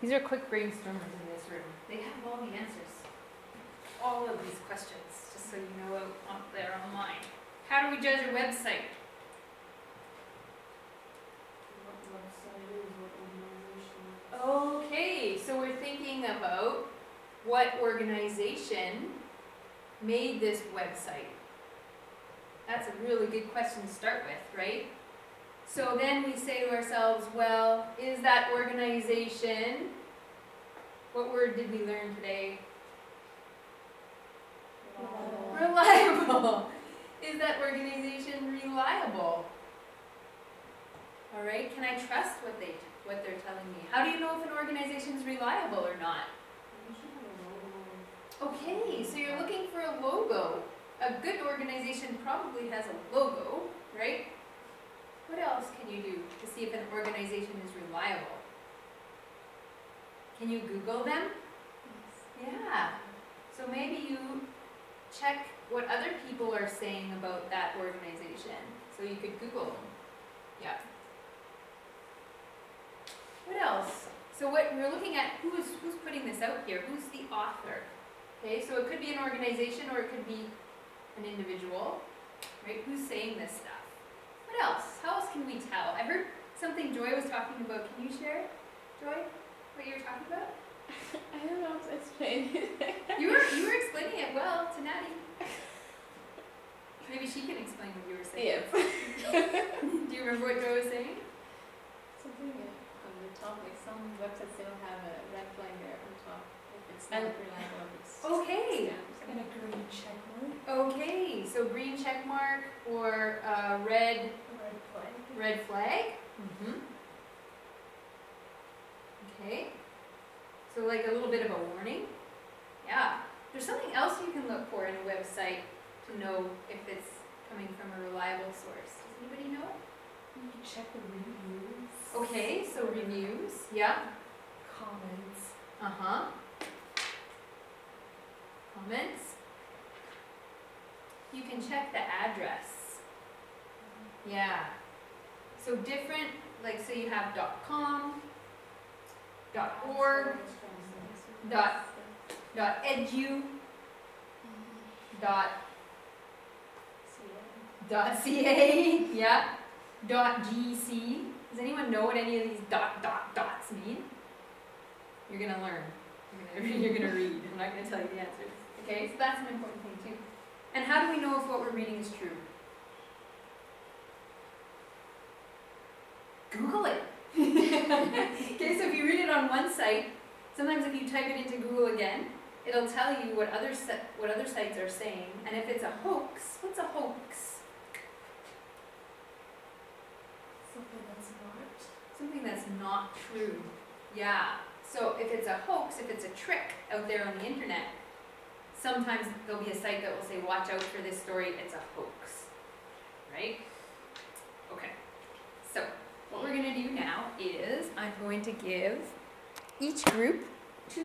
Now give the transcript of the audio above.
These are quick brainstormers in this room. They have all the answers. All of these questions, just so you know out, there online. How do we judge a website? Okay, so we're thinking about what organization made this website. That's a really good question to start with, right? So then we say to ourselves, well, is that organization, what word did we learn today? Reliable. Is that organization reliable? All right, can I trust what they, what they're telling me? How do you know if an organization is reliable or not? Okay, so you're looking for a logo. A good organization probably has a logo, right? What else can you do to see if an organization is reliable? Can you Google them? Yeah. So maybe you check what other people are saying about that organization. So you could Google them. Yeah. What else? So what we're looking at, who's who's putting this out here? Who's the author? Okay, so it could be an organization or it could be an individual, right? Who's saying this stuff? What else? How else can we tell? I heard something Joy was talking about. Can you share, Joy, what you were talking about? I don't know how to explain it. You were you were explaining it well to Natty. Maybe she can explain what you were saying. Yes. Do you remember what Joy was saying? Something on the top, like some websites they don't have a red flag there on top. If it's not And- reliable, if it's Okay. scams. And a green check mark, Okay, so green check mark or uh, red a red flag. red flag. Mm-hmm. Okay. So like a little bit of a warning. Yeah. There's something else you can look for in a website to know if it's coming from a reliable source. Does anybody know? You can check the reviews. Okay, so reviews. Yeah. Comments. Uh-huh. Comments. You can check the address. Yeah. So different, like so you have dot .com, .org, dot dot edu, dot dot ca, yeah, dot gc. Does anyone know what any of these dot dot dots mean? You're gonna learn. You're gonna read. I'm not gonna tell you the answers. Okay, so that's an important thing too. And how do we know if what we're reading is true? Google it. okay, so if you read it on one site, sometimes if you type it into Google again, it'll tell you what other what other sites are saying, and if it's a hoax, what's a hoax? Something that's not. Something that's not true. Yeah. So if it's a hoax, if it's a trick out there on the internet, sometimes there'll be a site that will say, watch out for this story, it's a hoax. Right? Okay. So what we're gonna do now is I'm going to give each group